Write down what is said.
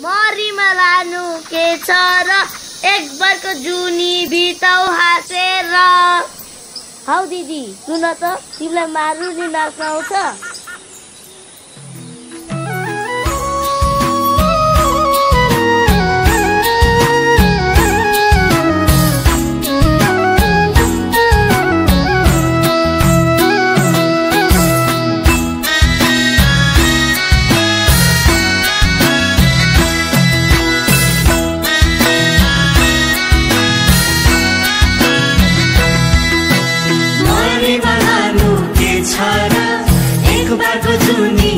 मरीमा लानु के छ र? एक बारको जुनी बिताउ हाँसेर। हौ दिदी सुन त तिमीलाई मारु नि नाच्न आउँछ। never do need